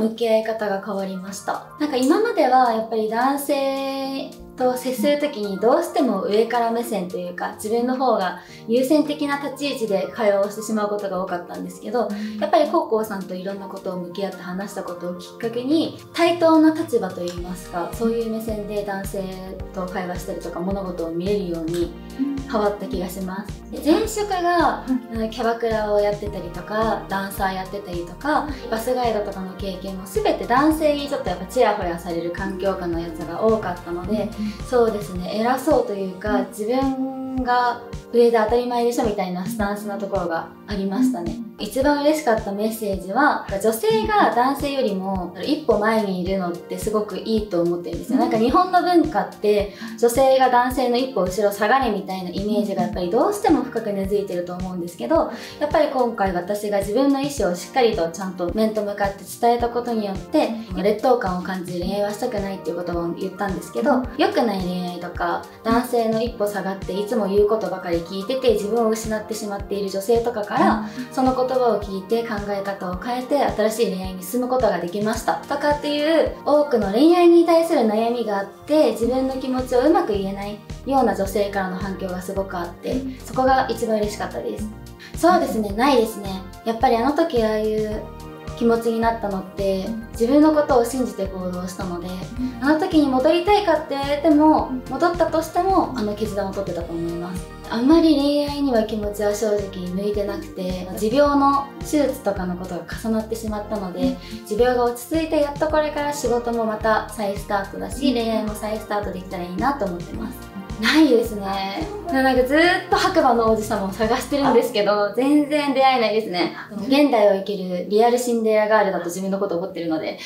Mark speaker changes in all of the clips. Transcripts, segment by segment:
Speaker 1: 向き合い方が変わりました。なんか今まではやっぱり男性と接する時にどうしても上から目線というか自分の方が優先的な立ち位置で会話をしてしまうことが多かったんですけどやっぱり高校さんといろんなことを向き合って話したことをきっかけに対等な立場といいますかそういう目線で男性と会話したりとか物事を見れるように変わった気がします。前職がキャバクラをやってたりとかダンサーやってたりとかバスガイドとかの経験も全て男性にちょっとやっぱチヤホヤされる環境下のやつが多かったのでそうですね。偉そうというか自分が上で当たり前でしょみたいなスタンスなところがありましたね一番嬉しかったメッセージは女性が男性よりも一歩前にいるのってすごくいいと思ってるんですよ、なんか日本の文化って女性が男性の一歩後ろ下がれみたいなイメージがやっぱりどうしても深く根付いてると思うんですけどやっぱり今回私が自分の意思をしっかりとちゃんと面と向かって伝えたことによって劣等感を感じる恋愛はしたくないっていう言葉を言ったんですけど良くない恋愛とか男性の一歩下がっていつも言うことばかり聞いてて自分を失ってしまっている女性とかからその言葉を聞いて考え方を変えて新しい恋愛に進むことができました。とかっていう多くの恋愛に対する悩みがあって自分の気持ちをうまく言えないような女性からの反響がすごくあってそこが一番嬉しかったです。そうですね。ないですね。やっぱりあの時ああいう気持ちになったのって自分のことを信じて行動したので、あの時に戻りたいかって言われても戻ったとしてもあの決断を取ってたと思いますあんまり恋愛には気持ちは正直向いてなくて持病の手術とかのことが重なってしまったので持病が落ち着いてやっとこれから仕事もまた再スタートだし恋愛も再スタートできたらいいなと思ってます。ないですね。なんかずっと白馬の王子様を探してるんですけど全然出会えないですね。現代を生きるリアルシンデレラガールだと自分のこと思ってるので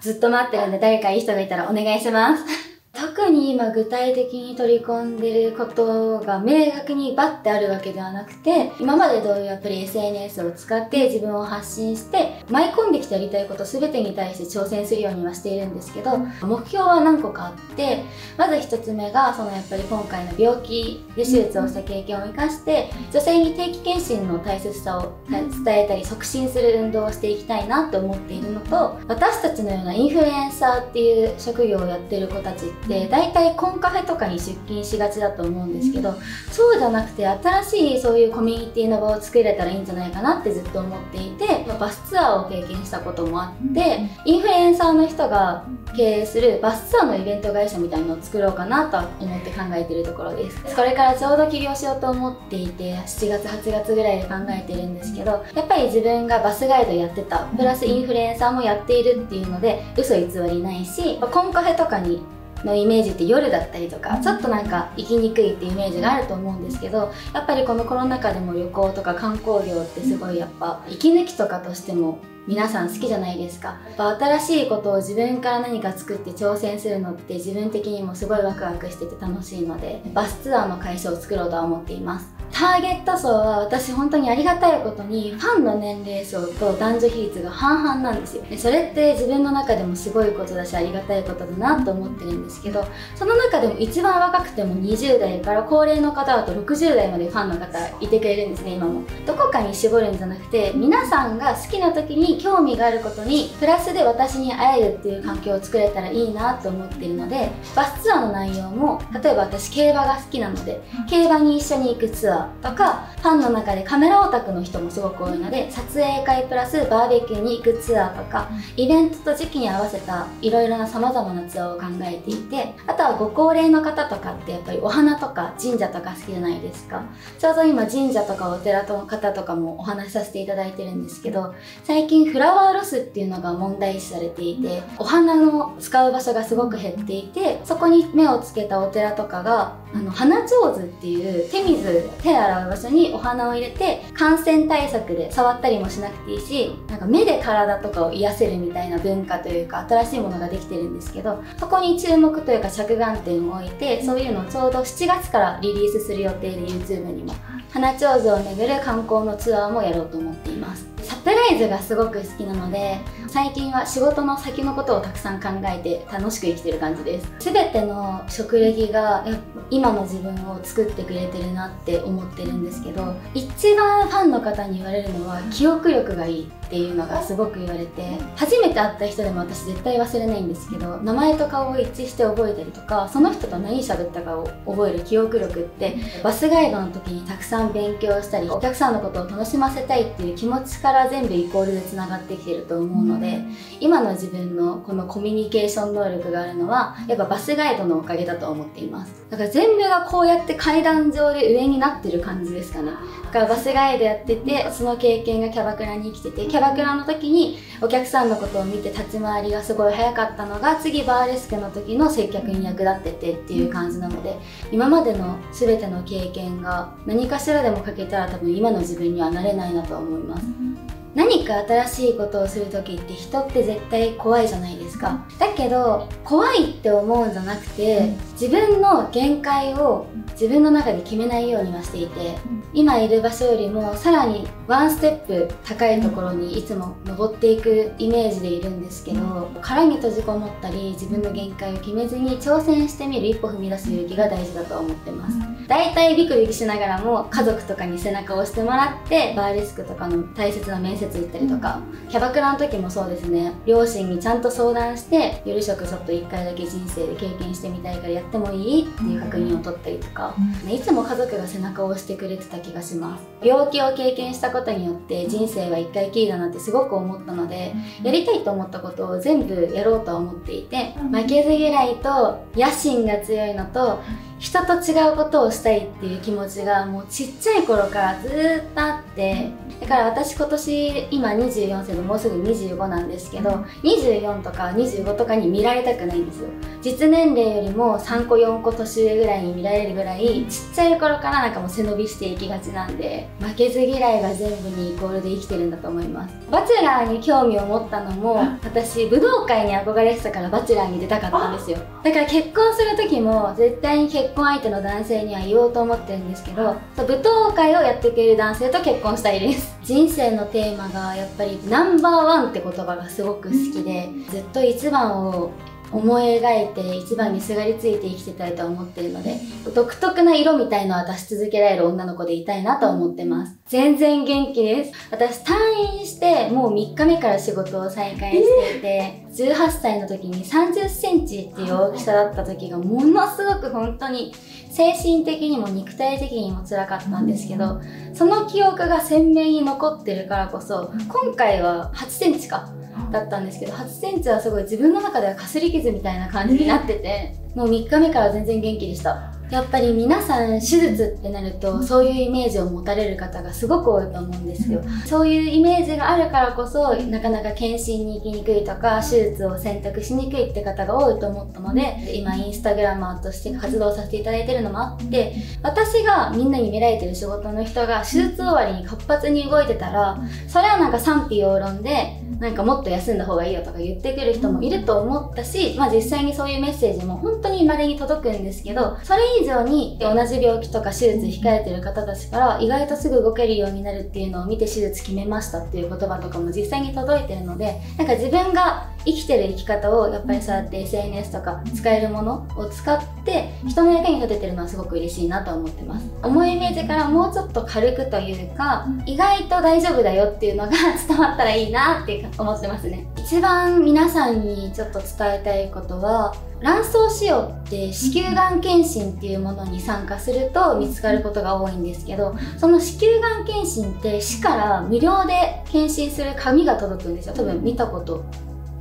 Speaker 1: ずっと待ってるん。で誰かいい人がいたらお願いします特に今具体的に取り込んでることが明確にバッてあるわけではなくて今までどういうやっぱり SNS を使って自分を発信して舞い込んできてやりたいこと全てに対して挑戦するようにはしているんですけど目標は何個かあってまず1つ目がそのやっぱり今回の病気で手術をした経験を生かして女性に定期検診の大切さを伝えたり促進する運動をしていきたいなと思っているのと私たちのようなインフルエンサーっていう職業をやってる子たち大体コンカフェとかに出勤しがちだと思うんですけど、そうじゃなくて新しいそういうコミュニティの場を作れたらいいんじゃないかなってずっと思っていてバスツアーを経験したこともあってインフルエンサーの人が経営するバスツアーのイベント会社みたいのを作ろうかなと思って考えているところです。これからちょうど起業しようと思っていて7月8月ぐらいで考えてるんですけどやっぱり自分がバスガイドやってたプラスインフルエンサーもやっているっていうので嘘偽りないしコンカフェとかにのイメージって夜だったりとかちょっとなんか行きにくいっていうイメージがあると思うんですけどやっぱりこのコロナ禍でも旅行とか観光業ってすごいやっぱ息抜きとかとしても皆さん好きじゃないですか。やっぱ新しいことを自分から何か作って挑戦するのって自分的にもすごいワクワクしてて楽しいのでバスツアーの会社を作ろうとは思っていますターゲット層は私本当にありがたいことにファンの年齢層と男女比率が半々なんですよ。でそれって自分の中でもすごいことだしありがたいことだなと思ってるんですけどその中でも一番若くても20代から高齢の方だと60代までファンの方いてくれるんですね今も。どこかに絞るんじゃなくて皆さんが好きな時に興味があることにプラスで私に会えるっていう環境を作れたらいいなと思ってるのでバスツアーの内容も例えば私競馬が好きなので競馬に一緒に行くツアーとかファンの中でカメラオタクの人もすごく多いので撮影会プラスバーベキューに行くツアーとかイベントと時期に合わせたいろいろなさまざまなツアーを考えていてあとはご高齢の方とかってやっぱりお花とか神社とか好きじゃないですか。ちょうど今神社とかお寺の方とかもお話しさせていただいてるんですけど最近フラワーロスっていうのが問題視されていてお花の使う場所がすごく減っていてそこに目をつけたお寺とかがあの花ちょうずっていう手水手洗う場所にお花を入れて感染対策で触ったりもしなくていいしなんか目で体とかを癒せるみたいな文化というか新しいものができてるんですけどそこに注目というか着眼点を置いてそういうのをちょうど7月からリリースする予定で YouTube にも花ちょうずを巡る観光のツアーもやろうと思っています。サプライズがすごく好きなので最近は仕事の先のことをたくさん考えて楽しく生きてる感じです。全ての職歴が今の自分を作ってくれてるなって思ってるんですけど一番ファンの方に言われるのは記憶力がいいっていうのがすごく言われて初めて会った人でも私絶対忘れないんですけど名前と顔を一致して覚えたりとかその人と何喋ったかを覚える記憶力ってバスガイドの時にたくさん勉強したりお客さんのことを楽しませたいっていう気持ちから全部イコールでつながってきてると思うのでで今の自分のこのコミュニケーション能力があるのはやっぱバスガイドのおかげだと思っていますだから全部がこうやって階段上で上になってる感じですかねだからバスガイドやっててその経験がキャバクラに生きててキャバクラの時にお客さんのことを見て立ち回りがすごい早かったのが次バーレスクの時の接客に役立っててっていう感じなので今までの全ての経験が何かしらでもかけたら多分今の自分にはなれないなと思います。何か新しいことをする時って人って絶対怖いじゃないですか。だけど怖いって思うんじゃなくて自分の限界を自分の中で決めないようにはしていて今いる場所よりもさらにワンステップ高いところにいつも登っていくイメージでいるんですけど殻に閉じこもったり自分の限界を決めずに挑戦してみる一歩踏み出す勇気が大事だと思ってます。大体ビクビクしながらも家族とかに背中を押してもらってバーレスクとかの大切な面接行ったりとかキャバクラの時もそうですね。両親にちゃんと相談して夜食ちょっと1回だけ人生で経験してみたいからやってもいいっていう確認を取ったりとかいつも家族が背中を押してくれてた気がします。病気を経験したことによって人生は1回きりだなってすごく思ったのでやりたいと思ったことを全部やろうとは思っていて負けず嫌いと野心が強いのと人と違うことをしたいっていう気持ちがもうちっちゃい頃からずっとあってだから私今年今24歳でもうすぐ25なんですけど24とか25とかに見られたくないんですよ。実年齢よりも3個4個年上ぐらいに見られるぐらいちっちゃい頃からなんかもう背伸びしていきがちなんで負けず嫌いが全部にイコールで生きてるんだと思います。バチェラーに興味を持ったのも私武道会に憧れてたからバチェラーに出たかったんですよ。だから結婚する時も絶対に結婚相手の男性には言おうと思ってるんですけど舞踏会をやってくれる男性と結婚したいです。人生のテーマがやっぱりナンバーワンって言葉がすごく好きでずっと一番を思い描いて一番にすがりついて生きてたいと思ってるので独特な色みたいのは出し続けられる女の子でいたいなと思ってます。全然元気です。私退院してもう3日目から仕事を再開していて18歳の時に30センチっていう大きさだった時がものすごく本当に精神的にも肉体的にも辛かったんですけどその記憶が鮮明に残ってるからこそ今回は8センチかだったんですけど8センチはすごい自分の中ではかすり傷みたいな感じになっててもう3日目から全然元気でしたやっぱり皆さん手術ってなるとそういうイメージを持たれる方がすごく多いと思うんですよ。そういうイメージがあるからこそなかなか検診に行きにくいとか手術を選択しにくいって方が多いと思ったので今インスタグラマーとして活動させていただいてるのもあって私がみんなに見られてる仕事の人が手術終わりに活発に動いてたらそれはなんか賛否両論でなんかもっと休んだ方がいいよとか言ってくる人もいると思ったし、まあ実際にそういうメッセージも本当に稀に届くんですけど、それ以上に同じ病気とか手術控えてる方たちから意外とすぐ動けるようになるっていうのを見て手術決めましたっていう言葉とかも実際に届いてるので、なんか自分が生きてる生き方をやっぱりそうやって SNS とか使えるものを使って人の役に立ててるのはすごく嬉しいなと思ってます。重いイメージからもうちょっと軽くというか意外と大丈夫だよっていうのが 伝わったらいいなって思ってますね。一番皆さんにちょっと伝えたいことは卵巣腫瘍って子宮がん検診っていうものに参加すると見つかることが多いんですけどその子宮がん検診って市から無料で検診する紙が届くんですよ。多分見たこと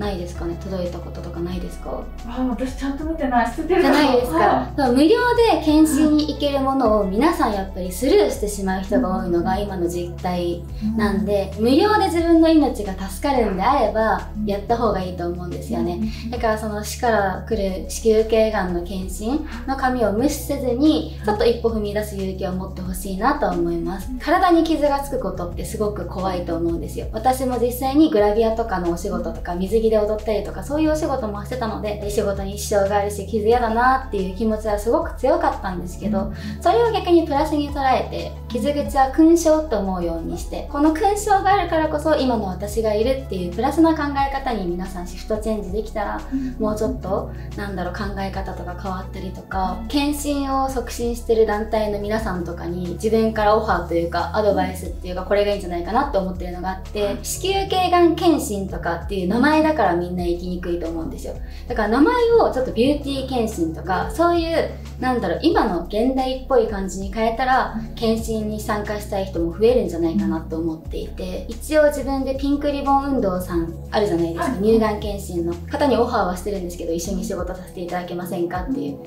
Speaker 1: ないですかね？届いたこととかないですか？
Speaker 2: あ私ちゃんと見てない。捨ててる
Speaker 1: じゃないですか。無料で検診に行けるものを皆さんやっぱりスルーしてしまう人が多いのが今の実態なんで、無料で自分の命が助かるんであればやった方がいいと思うんですよね。だからその死から来る子宮頸がんの検診の紙を無視せずにちょっと一歩踏み出す勇気を持ってほしいなと思います。体に傷がつくことってすごく怖いと思うんですよ。私も実際にグラビアとかのお仕事とか水着で踊ったりとかそういうお仕事もしてたので仕事に支障があるし傷嫌だなっていう気持ちはすごく強かったんですけどそれを逆にプラスに捉えて傷口は勲章と思うようにしてこの勲章があるからこそ今の私がいるっていうプラスな考え方に皆さんシフトチェンジできたら、もうちょっとなんだろう考え方とか変わったりとか検診を促進してる団体の皆さんとかに自分からオファーというかアドバイスっていうかこれがいいんじゃないかなって思ってるのがあって子宮頸がん検診とかっていう名前だからみんな行きにくいと思うんですよ。だから名前をちょっとビューティー検診とかそういうなんだろう今の現代っぽい感じに変えたら検診に参加したい人も増えるんじゃないかなと思っていて一応自分でピンクリボン運動さんあるじゃないですか。乳がん検診の方にオファーはしてるんですけど一緒に仕事させていただけませんかっていう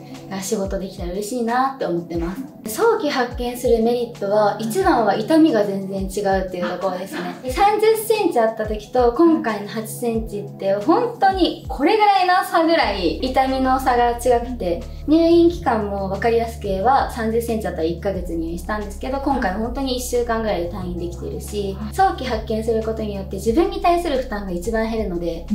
Speaker 1: 仕事できたら嬉しいなって思ってます。早期発見するメリットは一番は痛みが全然違うっていうところですね。3 0センチあった時と今回の8センチって本当にこれぐらいの差ぐらい痛みの差が違くて入院期間も分かりやすく言えば3 0センチだったら1ヶ月入院したんですけど今回本当に1週間ぐらいで退院できてるし早期発見することによって自分に対する負担が一番減るので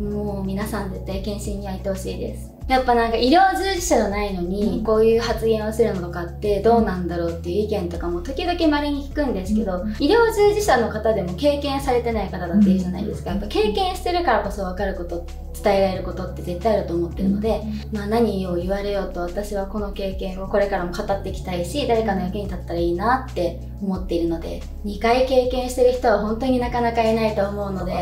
Speaker 1: もう皆さん絶対検診には行ってほしいですやっぱなんか医療従事者じゃないのにこういう発言をするのとかってどうなんだろうっていう意見とかも時々まれに聞くんですけど医療従事者の方でも経験されてない方だっているじゃないですか。やっぱ経験してるからこそ分かること伝えられることって絶対あると思ってるので、まあ、何を言われようと私はこの経験をこれからも語っていきたいし誰かの役に立ったらいいなって思っているので2回経験してる人は本当になかなかいないと思うので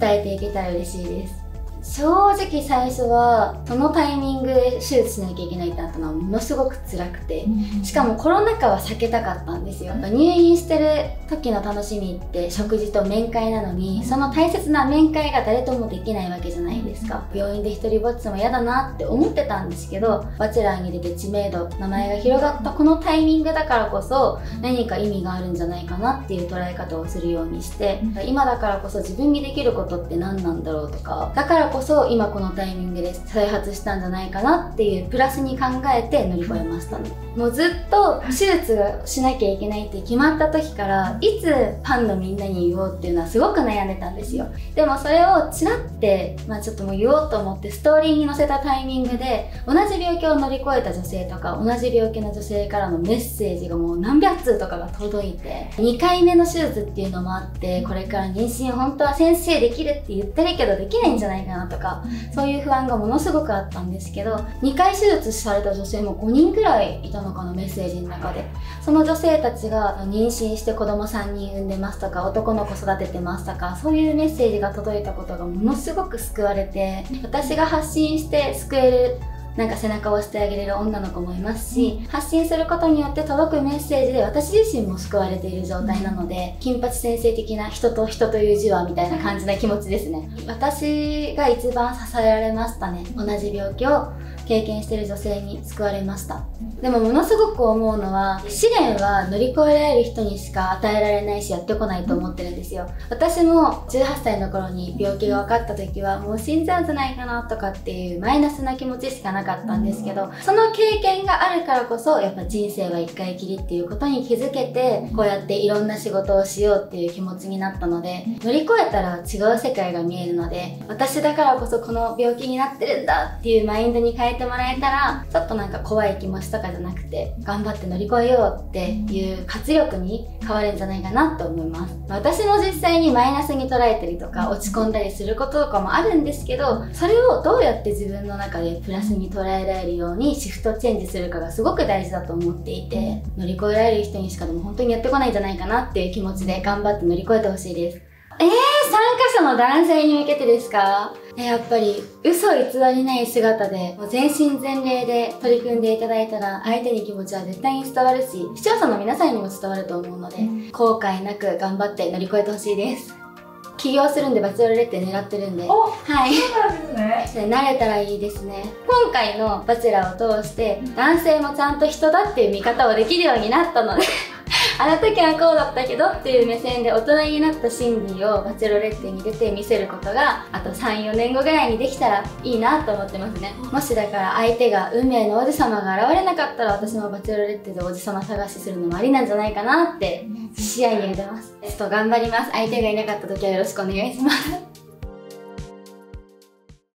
Speaker 1: 伝えていけたら嬉しいです正直最初はそのタイミングで手術しなきゃいけないってなったのはものすごく辛くて。しかもコロナ禍は避けたかったんですよ。入院してる時の楽しみって食事と面会なのにその大切な面会が誰ともできないわけじゃないですか。病院で一人ぼっちも嫌だなって思ってたんですけどバチェラーに出て知名度名前が広がったこのタイミングだからこそ何か意味があるんじゃないかなっていう捉え方をするようにして今だからこそ自分にできることって何なんだろうとかだからこそ今このタイミングで再発したんじゃないかなっていうプラスに考えて乗り越えましたね。もうずっと手術がしなきゃいけないって決まった時からいつファンのみんなに言おうっていうのはすごく悩んでたんですよ。でもそれをチラって、まあ、ちょっともう言おうと思ってストーリーに載せたタイミングで同じ病気を乗り越えた女性とか同じ病気の女性からのメッセージがもう何百通とかが届いて2回目の手術っていうのもあってこれから妊娠本当は先生できるって言ってるけどできないんじゃないかなとかそういう不安がものすごくあったんですけど2回手術された女性も5人ぐらいいたのかなメッセージの中で。その女性たちが妊娠して子供3人産んでますとか男の子育ててますとかそういうメッセージが届いたことがものすごく救われて私が発信して救えるなんか背中を押してあげれる女の子もいますし、発信することによって届くメッセージで私自身も救われている状態なので、金八先生的な人と人という字はみたいな感じな気持ちですね。私が一番支えられましたね。同じ病気を経験している女性に救われました。でもものすごく思うのは試練は乗り越えられる人にしか与えられないしやってこないと思ってるんですよ。私も18歳の頃に病気が分かった時はもう死んじゃうんじゃないかなとかっていうマイナスな気持ちしかなかったんですけどその経験があるからこそやっぱ人生は一回きりっていうことに気づけてこうやっていろんな仕事をしようっていう気持ちになったので乗り越えたら違う世界が見えるので私だからこそこの病気になってるんだっていうマインドに変えてもらえたらちょっとなんか怖い気持ちとかじゃなくて頑張って乗り越えようっていう活力に変わるんじゃないかなと思います。私も実際にマイナスに捉えたりとか落ち込んだりすることとかもあるんですけどそれをどうやって自分の中でプラスに捉えられるようにシフトチェンジするかがすごく大事だと思っていて乗り越えられる人にしかでも本当にやってこないんじゃないかなっていう気持ちで頑張って乗り越えてほしいです。えー、参加者の男性に向けてですか？やっぱり嘘偽りない姿でもう全身全霊で取り組んでいただいたら相手に気持ちは絶対に伝わるし視聴者の皆さんにも伝わると思うので後悔なく頑張って乗り越えてほしいです起業するんでバチェロレッテ狙ってるんで。はい。
Speaker 2: そうなんですね。
Speaker 1: 慣れたらいいですね。今回のバチェラーを通して男性もちゃんと人だっていう見方をできるようになったのであの時はこうだったけどっていう目線で大人になったシンディをバチェロレッテに出て見せることがあと34年後ぐらいにできたらいいなと思ってますね。もしだから相手が運命の王子様が現れなかったら私もバチェロレッテで王子様探しするのもありなんじゃないかなって視野に入れてます。ちょっと頑張ります。相手がいなかった時はよろしくお願いします